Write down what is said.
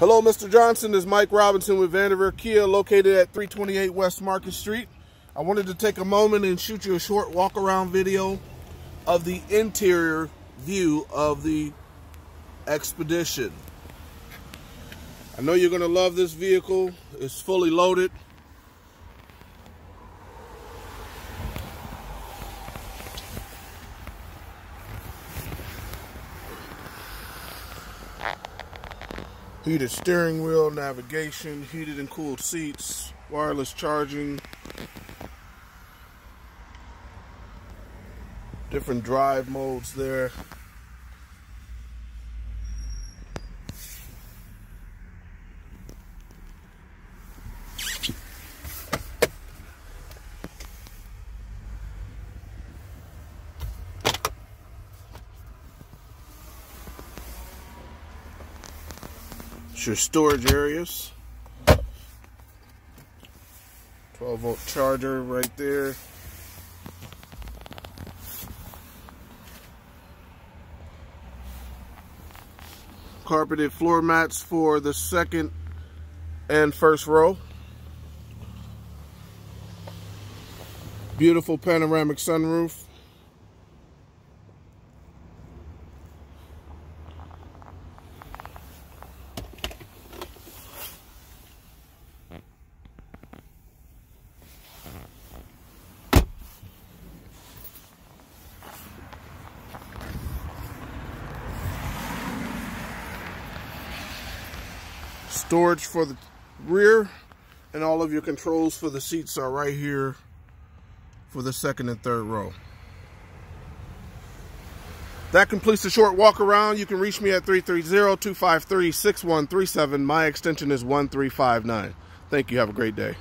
Hello, Mr. Johnson. This is Mike Robinson with Vandevere Kia, located at 328 West Market Street. I wanted to take a moment and shoot you a short walk-around video of the interior view of the Expedition. I know you're going to love this vehicle. It's fully loaded. Heated steering wheel, navigation, heated and cooled seats, wireless charging, different drive modes there. It's your storage areas. 12 volt charger right there. Carpeted floor mats for the second and first row. Beautiful panoramic sunroof. Storage for the rear and all of your controls for the seats are right here for the second and third row. That completes the short walk around. You can reach me at 330-253-6137. My extension is 1359. Thank you. Have a great day.